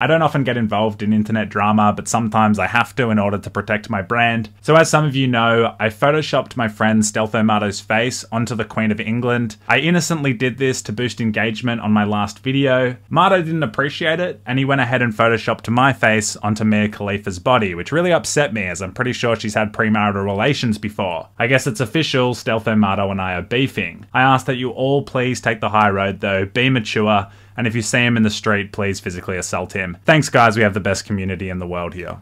I don't often get involved in internet drama, but sometimes I have to in order to protect my brand. So as some of you know, I photoshopped my friend Stealthomato's face onto the Queen of England. I innocently did this to boost engagement on my last video. Mato didn't appreciate it, and he went ahead and photoshopped my face onto Mia Khalifa's body, which really upset me as I'm pretty sure she's had premarital relations before. I guess it's official, Stealthomato and I are beefing. I ask that you all please take the high road though, be mature, and if you see him in the street, please physically assault him. Thanks, guys. We have the best community in the world here.